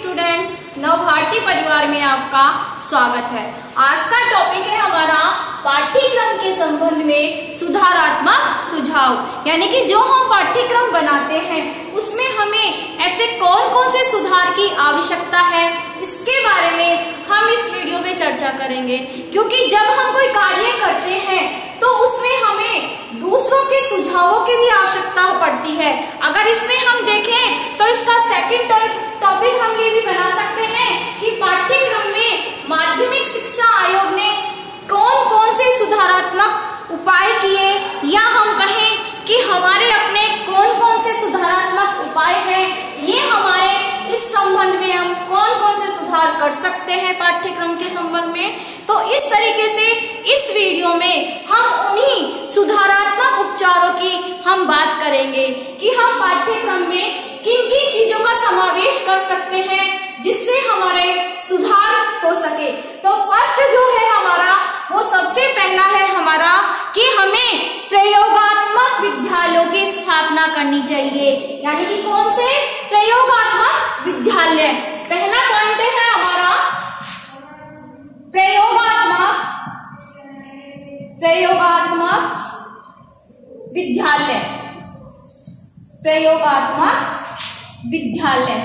Students Navbharati परिवार में आपका स्वागत है। आज का टॉपिक है हमारा पाठ्यक्रम के संबंध में सुधारात्मक सुझाव। यानी कि जो हम पाठ्यक्रम बनाते हैं, उसमें हमें ऐसे कौन कौन से सुधार की आवश्यकता है, इसके बारे में हम इस वीडियो में चर्चा करेंगे। क्योंकि जब हम कोई कार्य करते हैं तो उसमें हमें दूसरों के सुझावों की भी आवश्यकता पड़ती है। अगर इसमें हम देखें तो इसका सेकंड टॉपिक हम ये भी बना सकते हैं कि पाठ्यक्रम में माध्यमिक शिक्षा आयोग ने कौन कौन से सुधारात्मक उपाय किए या हम कहें कि हमारे अपने कौन कौन से सुधारात्मक उपाय हैं ये हमारे इस संबंध में हम कौन कौन से सुधार कर सकते हैं पाठ्यक्रम के संबंध में। तो इस तरीके से इस वीडियो में हम उन्हीं सुधारात्मक उपचारों की हम बात करेंगे कि हम पाठ्यक्रम में किन किन चीज़ों का समावेश कर सकते हैं, जिससे हमारे सुधार हो सके। तो फ़र्स्ट जो है हमारा, वो सबसे पहला है हमारा कि हमें प्रयोगात्मक विद्यालयों की स्थापना करनी चाहिए। यानी कि कौन से? प्रयोगात्मक विद्यालय। पहला पॉइंट है प्रयोगात्मक विद्यालय। प्रयोगात्मक विद्यालय।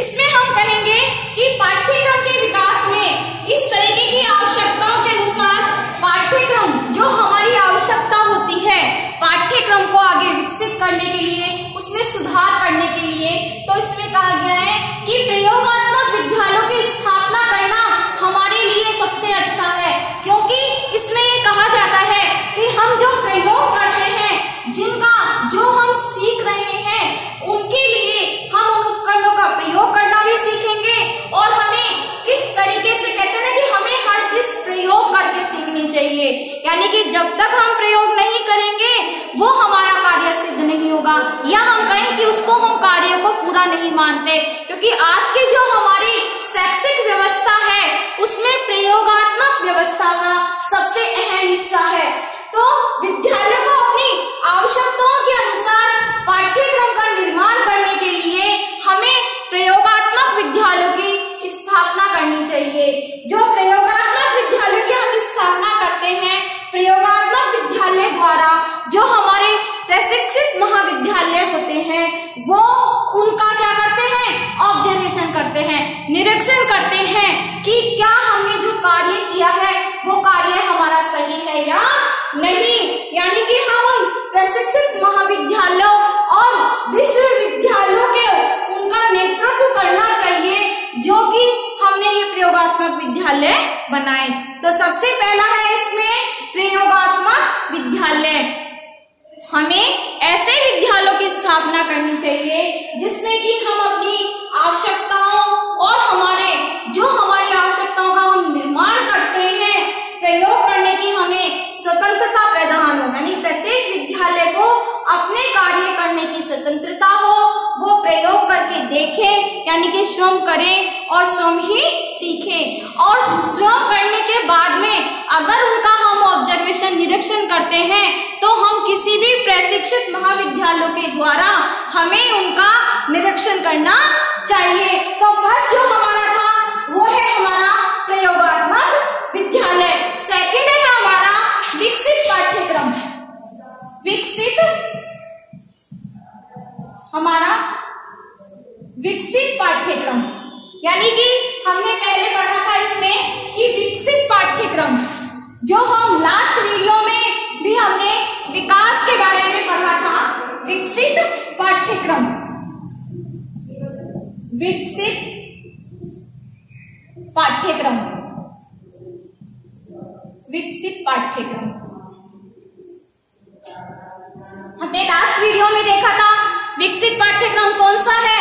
इसमें हम कहेंगे कि पाठ्यक्रम के विकास में इस तरीके की आवश्यकताओं के अनुसार पाठ्यक्रम, जो हमारी आवश्यकता होती है, पाठ्यक्रम को आगे विकसित करने के लिए, उसमें सुधार करने के लिए तो इसमें कहा गया है कि प्रयोगात्मक विद्यालयों के स्थापना करना हमारे लिए सबसे अच्छा है क्योंकि इसमें ये कहा जाता है कि हम जो प्रयोग करते हैं, जिनका, जो हम सीख रहे हैं, उनके लिए हम उन उपकरणों का प्रयोग करना भी सीखेंगे और हमें किस तरीके से कहते ना कि हमें हर चीज़ प्रयोग करके सीखनी चाहिए। यानी कि जब तक हम प्रयोग नहीं करेंगे, वो हमारा कार्य सिद्ध नहीं होगा। या हम कहें कि उसको हम कार्य को पूरा नहीं मानते, क्योंकि आज की जो हमारी शैक्षिक व्यवस्था है, उसमें प्रयोगात्मक व्यवस्था का सबसे अहम हिस्सा है। तो विद्यालय को अपनी आवश्यकताओं के अनुसार पाठ्यक्रम का निर्माण करने के लिए हमें प्रयोगात्मक विद्यालयों की स्थापना करनी चाहिए। जो प्रयोगात्मक विद्यालय की हम स्थापना करते हैं, प्रयोगात्मक विद्यालय द्वारा जो हमारे प्रशिक्षित महाविद्यालय होते हैं, वो उनका क्या करते हैं? ऑब्जर्वेशन करते हैं। निरीक्षण करते हैं कि क्या हमने जो कार्य किया है, वो कार्य हमारा सही है या नहीं? यानी कि हम उन प्रशिक्षित महाविद्यालयों और विश्वविद्यालयों के उनका नेतृत्व करना चाहिए, जो कि हमने ये प्रयोगात्मक विद्यालय बनाए। तो सबसे पहला है इसमें प्रयोगात्मक विद्यालय। हमें ऐसे विद्यालयों की स्थापना करनी चाहिए जिसमें कि हम अपनी आवश्यकताओं और हमारे जो हमारी आवश्यकताओं का हम निर्माण करते हैं प्रयोग करने की हमें स्वतंत्रता प्रदान हो यानी प्रत्येक विद्यालय को अपने कार्य करने की स्वतंत्रता हो, वो प्रयोग करके देखें, यानी कि श्रम करें और श्रम ही सीखें। और श्रम करने के बाद में अगर उनका हम ऑब्जर्वेशन निरीक्षण करते हैं तो हम किसी भी प्रशिक्षित महाविद्यालयों के द्वारा हमें उनका निरीक्षण करना चाहिए। तो फ़र्स्ट जो हमारा था, वो है हमारा प्रयोगात्मक विद्यालय। सेकेंड है हमारा विकसित पाठ्यक्रम, यानी कि हमने पहले पढ़ा था इसमें कि विकसित पाठ्यक्रम, जो हम लास्ट वीडियो में भी हमने विकास के बारे में पढ़ा था, विकसित पाठ्यक्रम। विकसित पाठ्यक्रम। विकसित पाठ्यक्रम। हमने लास्ट वीडियो में देखा था विकसित पाठ्यक्रम कौन सा है?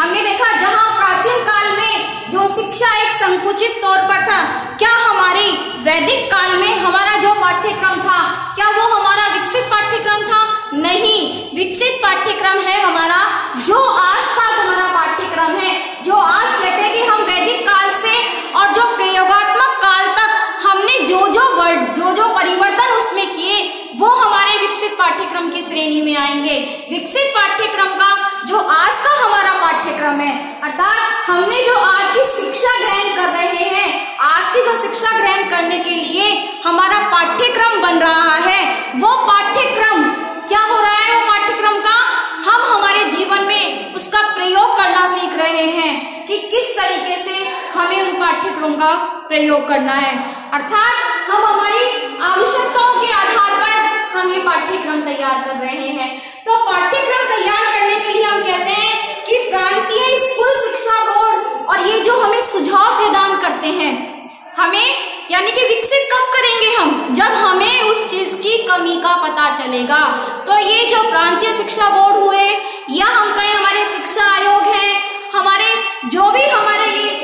हमने देखा जहाँ प्राचीन काल में जो शिक्षा एक संकुचित तौर पर था, क्या हमारी वैदिक काल में हमारा जो पाठ्यक्रम था, क्या वो हमारा विकसित पाठ्यक्रम था? नहीं, विकसित पाठ्यक्रम है हमारा, जो आज का हमारा पाठ्यक्रम है, जो आज कहते हैं कि हम वैदिक काल से और जो प्रयोगात्मक काल तक हमने जो जो वर्ड जो जो परिवर्तन उसमें किए, वो हमारे पाठ्यक्रम की श्रेणी में आएँगे। विकसित पाठ्यक्रम का जो आज का हमारा पाठ्यक्रम है, अर्थात हमने जो आज की शिक्षा ग्रहण कर रहे हैं, आज की जो शिक्षा ग्रहण करने के लिए हमारा पाठ्यक्रम बन रहा है, वो पाठ्यक्रम, क्या हो रहा है वो पाठ्यक्रम का? हम हमारे जीवन में उसका प्रयोग करना सीख रहे हैं कि किस तरीके से हमें उन पाठ्यक्रम का प्रयोग करना है। अर्थात हम हमारी पर हम ये पाठ्यक्रम तैयार कर रहे हैं। तो पाठ्यक्रम तैयार करने के लिए हम कहते हैं कि प्रांतीय स्कूल शिक्षा बोर्ड और ये जो हमें सुझाव प्रदान करते हैं, हमें यानी कि विकसित कब करेंगे हम? जब हमें उस चीज़ की कमी का पता चलेगा। तो ये जो प्रांतीय शिक्षा बोर्ड हुए, या हम कहें हमारे शिक्षा आयोग है, हमारे जो भी हमारे ये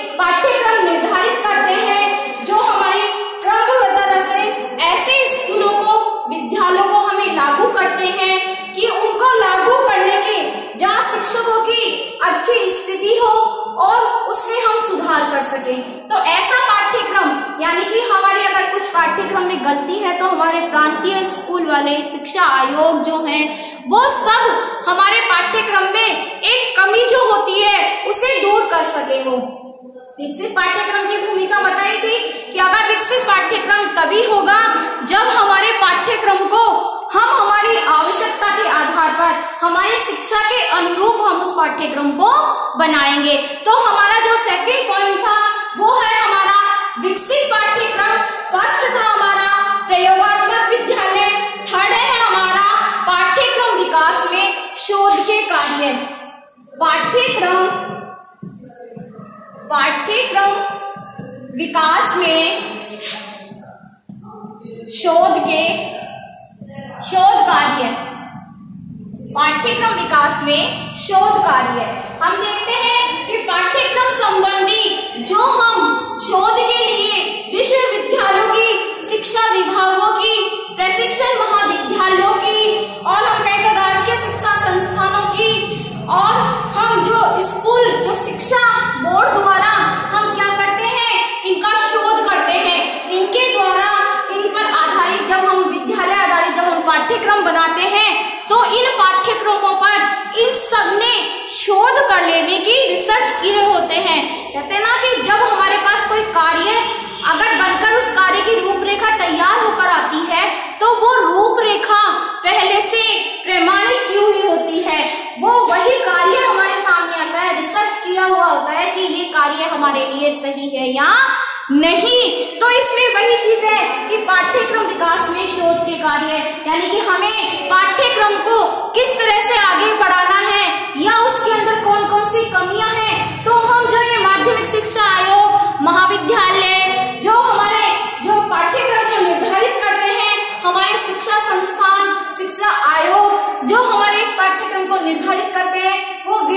सके। तो ऐसा पाठ्यक्रम, यानी कि हमारी अगर कुछ पाठ्यक्रम में गलती है तो हमारे प्रांतीय स्कूल वाले, शिक्षा आयोग जो हैं, वो सब हमारे पाठ्यक्रम में एक कमी जो होती है, उसे दूर कर सके वो। विकसित पाठ्यक्रम की भूमिका बताई थी कि अगर विकसित पाठ्यक्रम तभी होगा, जब हमारे पाठ्यक्रम को हम हमारी आवश्यकता के आधार पर, हमारी शिक्षा के अनुरूप हम उस पाठ्यक्रम को बनाएँगे। तो हमारा जो सेकंड पॉइंट था वो है हमारा विकसित पाठ्यक्रम, फ़र्स्ट था हमारा प्रयोगात्मक विद्यालय, थर्ड है हमारा पाठ्यक्रम विकास में शोध के कार्य। पाठ्यक्रम पाठ्यक्रम विकास में शोध के, शोध कार्य। पाठ्यक्रम विकास में शोध कार्य हम देखते हैं कि पाठ्यक्रम संबंधी जो हम शोध के रिसर्च किए होते हैं। कहते हैं ना कि जब हमारे पास कोई कार्य अगर बनकर उस कार्य की रूपरेखा तैयार होकर आती है तो वो रूपरेखा पहले से प्रमाणित की हुई होती है? वो वही कार्य हमारे सामने आता है रिसर्च किया हुआ होता है कि ये कार्य हमारे लिए सही है या नहीं तो इसमें वही चीज़ है कि पाठ्यक्रम विकास में शोध के कार्य, यानी कि हमें पाठ्यक्रम को किस तरह से आगे बढ़ाना है, या उसके अंदर कौन कौन सी कमियाँ हैं तो हम जो ये माध्यमिक शिक्षा आयोग, महाविद्यालय, जो हमारे, जो पाठ्यक्रम को निर्धारित करते हैं, हमारे शिक्षा संस्थान, शिक्षा आयोग, जो हमारे इस पाठ्यक्रम को निर्धारित करते हैं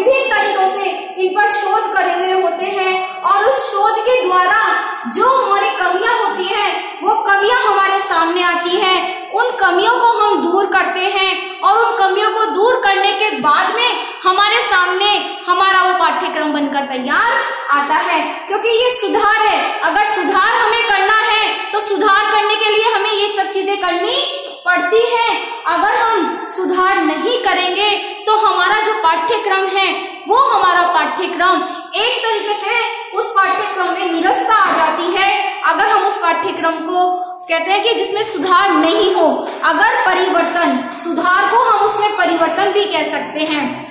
विभिन्न तरीकों से इन पर शोध करे हुए होते हैं और उस शोध के द्वारा जो हमारी कमियाँ होती हैं वो कमियाँ हमारे सामने आती हैं। उन कमियों को हम दूर करते हैं और उन कमियों को दूर करने के बाद में हमारे सामने हमारा वो पाठ्यक्रम बनकर तैयार आता है। क्योंकि ये सुधार है। अगर सुधार हमें करना है तो सुधार करने के लिए हमें ये सब चीज़ें करनी पड़ती है। अगर हम सुधार नहीं करेंगे तो हमारा जो पाठ्यक्रम है, वो हमारा पाठ्यक्रम एक तरीके से उस पाठ्यक्रम में निरस्ता आ जाती है। अगर हम उस पाठ्यक्रम को कहते हैं कि जिसमें सुधार नहीं हो, अगर परिवर्तन, सुधार को हम उसमें परिवर्तन भी कह सकते हैं।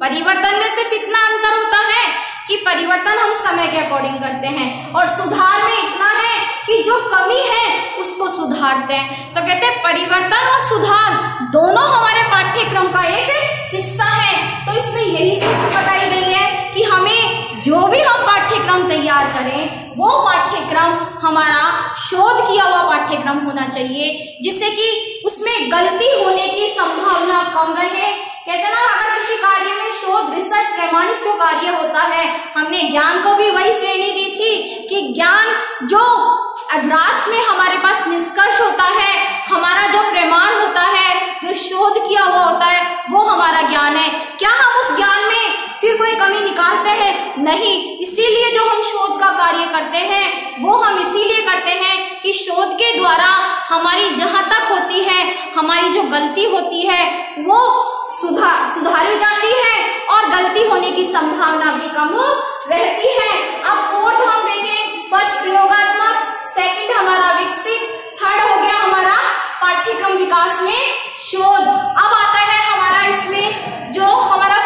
परिवर्तन में सिर्फ़ इतना अंतर होता है कि परिवर्तन हम समय के अकॉर्डिंग करते हैं। और सुधार में इतना है कि जो कमी है, उसको सुधारते हैं। तो कहते हैं, परिवर्तन और सुधार दोनों हमारे पाठ्यक्रम का एक हिस्सा है। तो इसमें यही चीज़ बताई गई है कि हमें जो भी हम पाठ्यक्रम तैयार करें वो पाठ्यक्रम हमारा शोध किया हुआ पाठ्यक्रम होना चाहिए, जिससे कि उसमें गलती होने की संभावना कम रहे। कहते ना, अगर किसी कार्य में शोध रिसर्च प्रमाणित जो कार्य होता है, हमने ज्ञान को भी वही श्रेणी दी थी कि ज्ञान जो अभ्यास में हमारे पास निष्कर्ष होता है, हमारा जो प्रमाण होता है, जो शोध किया हुआ होता नहीं, इसीलिए जो हम शोध का कार्य करते हैं, वो हम इसीलिए करते हैं कि शोध के द्वारा हमारी जहाँ तक होती है, हमारी जो गलती होती है, वो सुधार सुधारी जाती है और गलती होने की संभावना भी कम रहती है। अब फोर्थ हम देखें, फ़र्स्ट प्रयोगात्मक, सेकंड हमारा विकसित, थर्ड हो गया हमारा पाठ्यक्रम विकास में शोध। अब आता है हमारा इसमें जो हमारा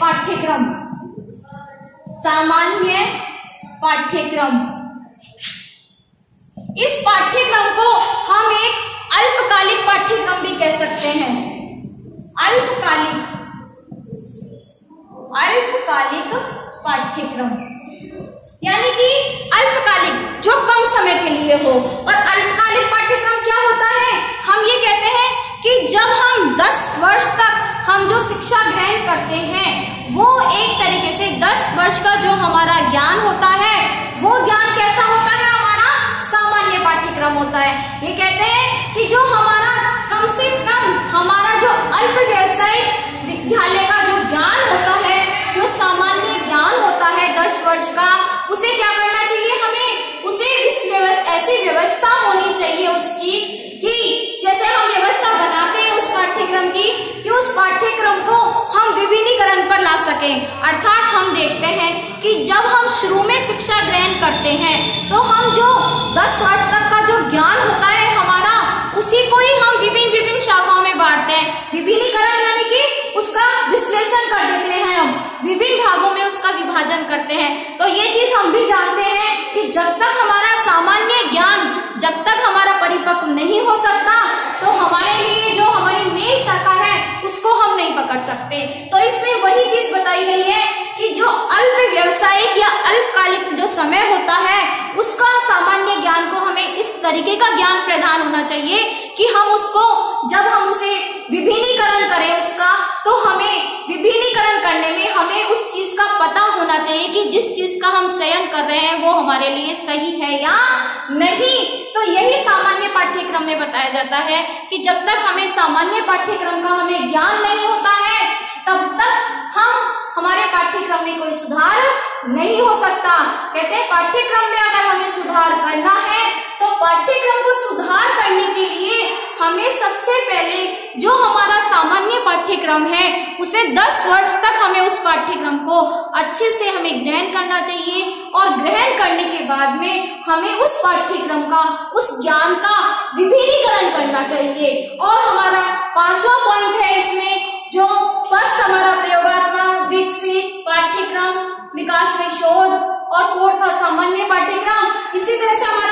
पाठ्यक्रम। सामान्य पाठ्यक्रम। इस पाठ्यक्रम को हम एक अल्पकालिक पाठ्यक्रम भी कह सकते हैं। अल्पकालिक अल्पकालिक पाठ्यक्रम। यानी कि अल्पकालिक, जो कम समय के लिए हो। और अल्पकालिक पाठ्यक्रम क्या होता है? हम ये कहते हैं कि जब हम 10 वर्ष तक हम जो शिक्षा ग्रहण करते हैं, वो एक तरीके से 10 वर्ष का जो हमारा ज्ञान होता है, वो ज्ञान कैसा होता है? हमारा सामान्य पाठ्यक्रम होता है। ये कहते हैं कि जो हमारा कम से कम हमारा जो अल्प व्यवसायिक विद्यालय का जो ज्ञान होता है जो सामान्य ज्ञान होता है दस वर्ष का उसे क्या करना चाहिए हमें उसे इस व्यवस्था ऐसी व्यवस्था होनी चाहिए उसकी कि जैसे हम व्यवस्था बनाते हैं उस पाठ्यक्रम की कि उस पाठ्यक्रम को हम विभिन्नीकरण पर ला सके। अर्थात हम देखते हैं कि जब हम शुरू में शिक्षा ग्रहण करते हैं तो हम जो 10 वर्ष तक का जो ज्ञान होता है हमारा, उसी को ही हम विभिन्न विभिन्न शाखाओं में बांटते हैं। विभिन्नीकरण यानी कि उसका विश्लेषण कर देते हैं हम। विभिन्न भागों में उसका विभाजन करते हैं। तो ये चीज़ हम भी जानते हैं कि जब तक हमारा सामान्य ज्ञान, जब तक हमारा परिपक्व नहीं हो सकता तो हमारे लिए जो हमारी मेन शाखा है उसको हम नहीं सकते तो इसमें वही चीज़ बताई गई है कि जो अल्प व्यवसायिक या अल्पकालिक जो समय होता है, उसका सामान्य ज्ञान को हमें इस तरीके का ज्ञान प्रदान होना चाहिए कि हम उसको, जब हम उसे विभिन्नीकरण करें उसका तो हमें विभिन्नीकरण करने में हमें उस चीज़ का पता होना चाहिए कि जिस चीज़ का हम चयन कर रहे हैं, वो हमारे लिए सही है या नहीं। तो यही सामान्य पाठ्यक्रम में बताया जाता है कि जब तक हमें सामान्य पाठ्यक्रम का हमें ज्ञान नहीं में कोई सुधार नहीं हो सकता। कहते हैं, पाठ्यक्रम में अगर हमें सुधार करना है तो पाठ्यक्रम को सुधार करने के लिए हमें सबसे पहले जो हमारा सामान्य पाठ्यक्रम है, उसे 10 वर्ष तक हमें उस पाठ्यक्रम को अच्छे से हमें ग्रहण करना चाहिए और ग्रहण करने के बाद में हमें उस पाठ्यक्रम का, उस ज्ञान का विभिन्नीकरण करना चाहिए। और हमारा पांचवा पॉइंट है इसमें जो फ़र्स्ट हमारा प्रयोगात्मक विकसित पाठ्यक्रम विकास में शोध और फोर्थ सामान्य पाठ्यक्रम। इसी तरह से हमारा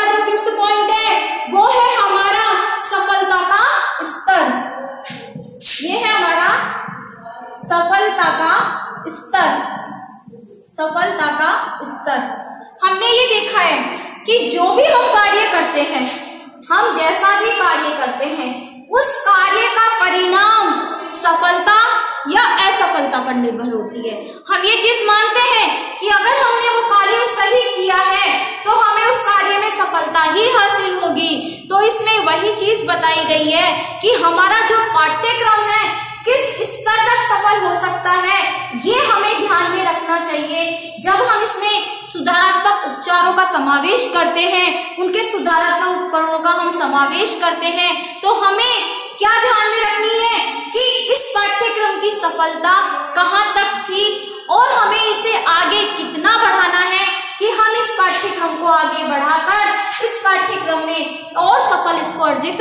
हमारा जो पाठ्यक्रम है, किस स्तर तक सफल हो सकता है, ये हमें ध्यान में रखना चाहिए। जब हम इसमें सुधारात्मक उपचारों का समावेश करते हैं, उनके सुधारात्मक उपकरणों का हम समावेश करते हैं तो हमें क्या ध्यान में रखनी है कि इस पाठ्यक्रम की सफलता कहाँ तक थी और हमें इसे आगे कितना बढ़ाना है कि हम इस पाठ्यक्रम को आगे बढ़ाकर इस पाठ्यक्रम में और सफल इसको अर्जित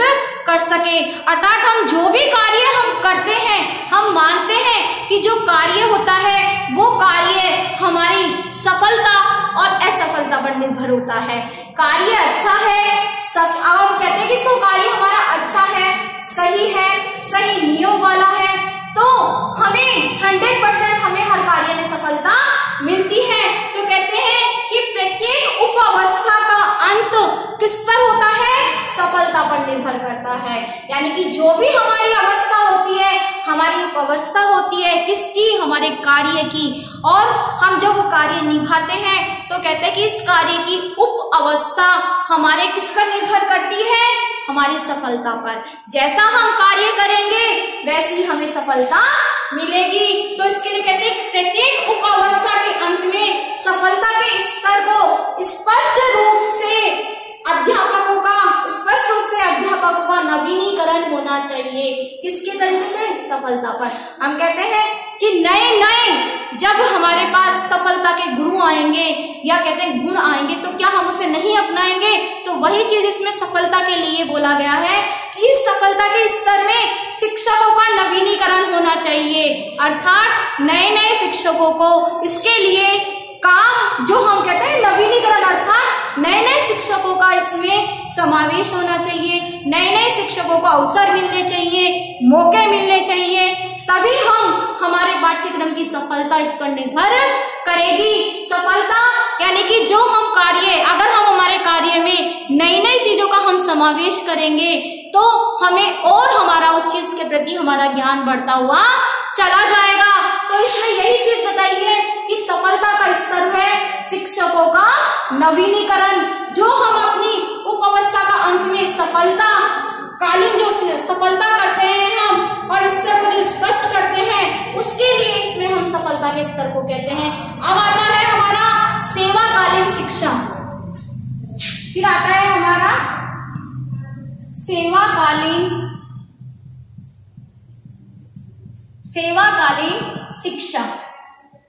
कर सके। अर्थात हम जो भी कार्य हम करते हैं, हम मानते हैं कि जो कार्य होता है, वो कार्य हमारी सफलता और असफलता पर निर्भर होता है। कार्य अच्छा है, सफ अगर कहते हैं कि इसको कार्य हमारा अच्छा है सही है सही नियम वाला है तो हमें हंड्रेड परसेंट हमें हर कार्य में सफलता मिलती है तो कहते हैं कि प्रत्येक उप अवस्था का अंत किस पर होता है सफलता पर निर्भर करता है। यानी कि जो भी हमारी अवस्था होती है, हमारी अवस्था होती है, किसकी, हमारे कार्य की। और हम जब वो कार्य निभाते हैं तो कहते हैं कि इस कार्य की उप अवस्था हमारे किस पर निर्भर करती है? हमारी सफलता पर। जैसा हम कार्य करेंगे, वैसी हमें सफलता मिलेगी। तो इसके लिए कहते हैं प्रत्येक उप अवस्था के अंत में सफलता के स्तर को स्पष्ट रूप से अध्यापकों का स्पष्ट रूप से अध्यापक अध्यापकों का नवीनीकरण होना चाहिए किसके तरीके से? सफलता पर। हम कहते हैं कि नए नए जब हमारे पास सफलता के गुरु आएँगे या कहते हैं गुण आएँगे तो क्या हम उसे नहीं अपनाएँगे? तो वही चीज़ इसमें सफलता के लिए बोला गया है कि इस सफलता के स्तर में शिक्षकों का नवीनीकरण होना चाहिए। अर्थात नए नए शिक्षकों को इसके लिए काम जो हम कहते हैं नवीनीकरण अर्थात नए नए शिक्षकों का इसमें समावेश होना चाहिए नए नए शिक्षकों को अवसर मिलने चाहिए, मौके मिलने चाहिए, तभी हम हमारे पाठ्यक्रम की सफलता इस पर निर्भर करेगी। सफलता यानी कि जो हम कार्य, अगर हम हमारे कार्य में नई नई चीज़ों का हम समावेश करेंगे तो हमें और हमारा उस चीज़ के प्रति हमारा ज्ञान बढ़ता हुआ चला जाएगा। इसमें यही चीज़ बताई है कि सफलता का स्तर है शिक्षकों का नवीनीकरण, जो हम अपनी उप अवस्था का अंत में सफलता, कालीन जो सफलता करते हैं हम, और स्तर को जो स्पष्ट करते हैं, उसके लिए इसमें हम सफलता के स्तर को कहते हैं। अब आता है हमारा सेवाकालीन शिक्षा। फिर आता है हमारा सेवाकालीन सेवाकालीन शिक्षा।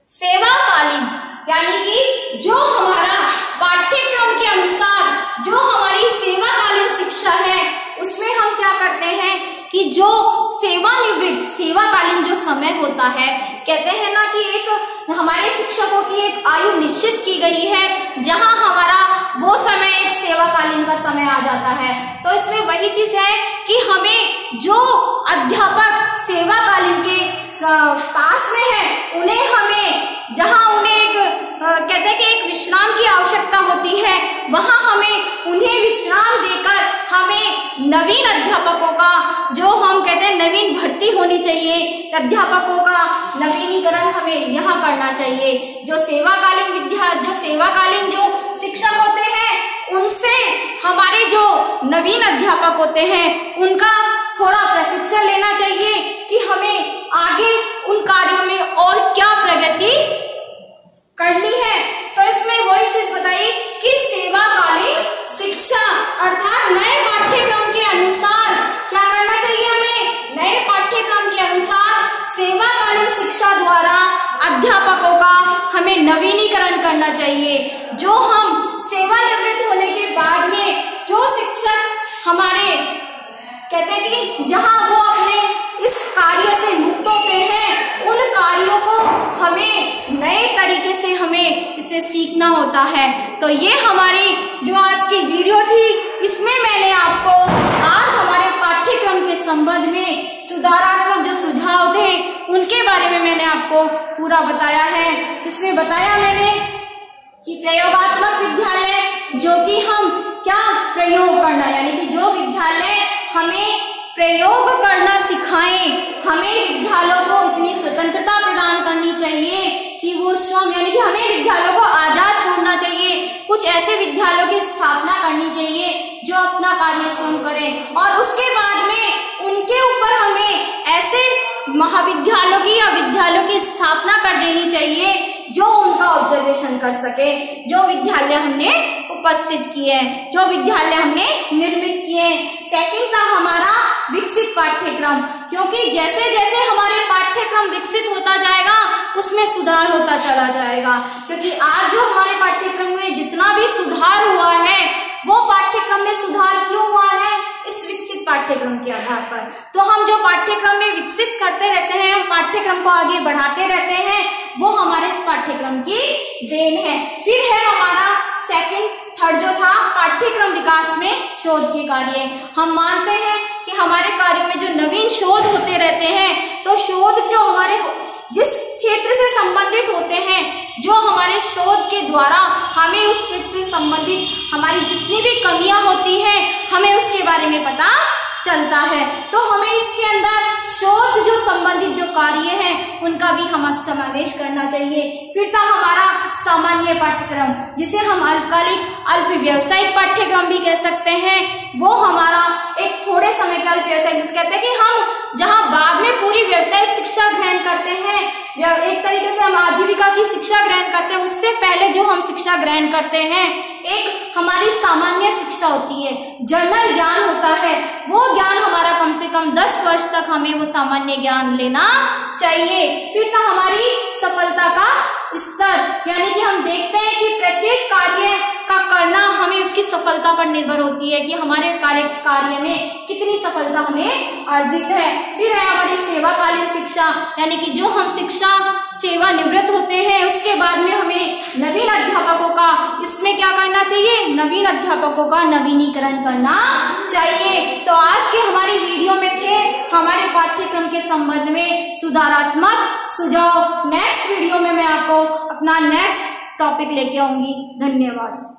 सेवाकालीन, यानी कि जो हमारा पाठ्यक्रम के अनुसार जो हमारी सेवाकालीन शिक्षा है, उसमें हम क्या करते हैं? कि जो सेवानिवृत्त सेवाकालीन जो समय होता है, कहते हैं ना कि एक हमारे शिक्षकों की एक आयु निश्चित की गई है, जहाँ हमारा वो समय एक सेवाकालीन का समय आ जाता है। तो इसमें वही चीज़ है कि हमें जो अध्यापक सेवाकालीन के पास में है, उन्हें हमें, जहाँ उन्हें एक कहते हैं कि एक विश्राम की आवश्यकता होती है, वहाँ हमें उन्हें विश्राम देकर हमें नवीन अध्यापकों का, जो हम कहते हैं नवीन भर्ती होनी चाहिए, अध्यापकों का नवीनीकरण हमें यहाँ करना चाहिए। जो सेवाकालीन विद्या, जो सेवाकालीन जो शिक्षक होते हैं, उनसे हमारे जो नवीन अध्यापक होते हैं, उनका थोड़ा प्रशिक्षण लेना चाहिए कि हमें आगे उन कार्यों में और क्या प्रगति करनी है। तो इसमें वही चीज़ बताइए कि सेवाकालीन शिक्षा अर्थात नए अध्यापकों का हमें नवीनीकरण करना चाहिए। जो हम सेवानिवृत्त होने के बाद में जो शिक्षक हमारे, कहते हैं कि जहाँ वो अपने इस कार्य से मुक्त होते हैं, उन कार्यों को हमें नए तरीके से हमें इसे सीखना होता है। तो ये हमारी जो आज की वीडियो थी, इसमें मैंने आपको आज हमारे पाठ्यक्रम के संबंध में सुधारात्मक जो सुझाव थे उनके बारे में मैंने आपको पूरा बताया है। इसमें बताया मैंने कि प्रयोगात्मक विद्यालय, जो कि हम क्या प्रयोग करना, यानी कि जो विद्यालय हमें प्रयोग करना सिखाएँ, हमें विद्यालयों को इतनी स्वतंत्रता प्रदान करनी चाहिए कि वो स्वयं, यानी कि हमें विद्यालयों को आज़ाद छोड़ना चाहिए। कुछ ऐसे विद्यालयों की स्थापना करनी चाहिए, जो अपना कार्य स्वयं करें। और उसके बाद में उनके ऊपर हमें ऐसे महाविद्यालयों की या विद्यालयों की स्थापना कर देनी चाहिए, जो उनका ऑब्जर्वेशन कर सके, जो विद्यालय हमने उपस्थित किए, जो विद्यालय हमने निर्मित किए। सेकंड था हमारा विकसित पाठ्यक्रम, क्योंकि जैसे जैसे हमारे पाठ्यक्रम विकसित होता जाएगा, उसमें सुधार होता चला जाएगा। क्योंकि आज जो हमारे पाठ्यक्रम में जितना भी सुधार हुआ है, वो पाठ्यक्रम में सुधार क्यों हुआ है? इस विकसित पाठ्यक्रम के आधार पर। तो हम जो पाठ्यक्रम में विकसित करते रहते हैं, हम पाठ्यक्रम को आगे बढ़ाते रहते हैं, वो हमारे इस पाठ्यक्रम की देन है। फिर है हमारा सेकंड थर्ड जो था, पाठ्यक्रम विकास में शोध के कार्य। हम मानते हैं कि हमारे कार्य में जो नवीन शोध होते रहते हैं तो शोध जो हमारे जिस क्षेत्र से संबंधित होते हैं, जो हमारे शोध के द्वारा हमें उस से संबंधित हमारी जितनी भी कमियाँ होती हैं हमें उसके बारे में पता चलता है। तो हमें इसके अंदर शोध जो संबंधित जो कार्य है, उनका भी हम समावेश करना चाहिए। फिर था हमारा सामान्य पाठ्यक्रम, जिसे हम अल्पकालिक अल्प व्यवसायिक पाठ्यक्रम भी कह सकते हैं। वो हमारा एक थोड़े समय का अल्प व्यवसाय जिसे कहते हैं कि हम जहाँ बाद में पूरी व्यवसायिक शिक्षा ग्रहण करते हैं, या एक तरीके से हम आजीविका की शिक्षा ग्रहण करते हैं, उससे पहले जो हम शिक्षा ग्रहण करते हैं एक हमारी सामान्य शिक्षा होती है। जनरल ज्ञान होता है। वो ज्ञान हमारा कम से कम दस वर्ष तक हमें वो सामान्य ज्ञान लेना चाहिए। फिर तो हमारी सफलता का स्तर। यानी कि हम देखते हैं कि प्रत्येक कार्य का करना हमें उसकी सफलता पर निर्भर होती है कि हमारे कार्य कार्य में कितनी सफलता हमें अर्जित है। फिर है हमारी सेवाकालीन शिक्षा, यानी कि जो हम शिक्षा सेवा निवृत्त होते हैं, उसके बाद में हमें नवीन अध्यापकों का, इसमें क्या करना चाहिए? नवीन अध्यापकों का नवीनीकरण करना चाहिए। तो आज के हमारी वीडियो में थे हमारे पाठ्यक्रम के संबंध में सुधारात्मक सुझाव। नेक्स्ट वीडियो में मैं आपको अपना नेक्स्ट टॉपिक लेके आऊँगी। धन्यवाद।